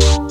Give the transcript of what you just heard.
you.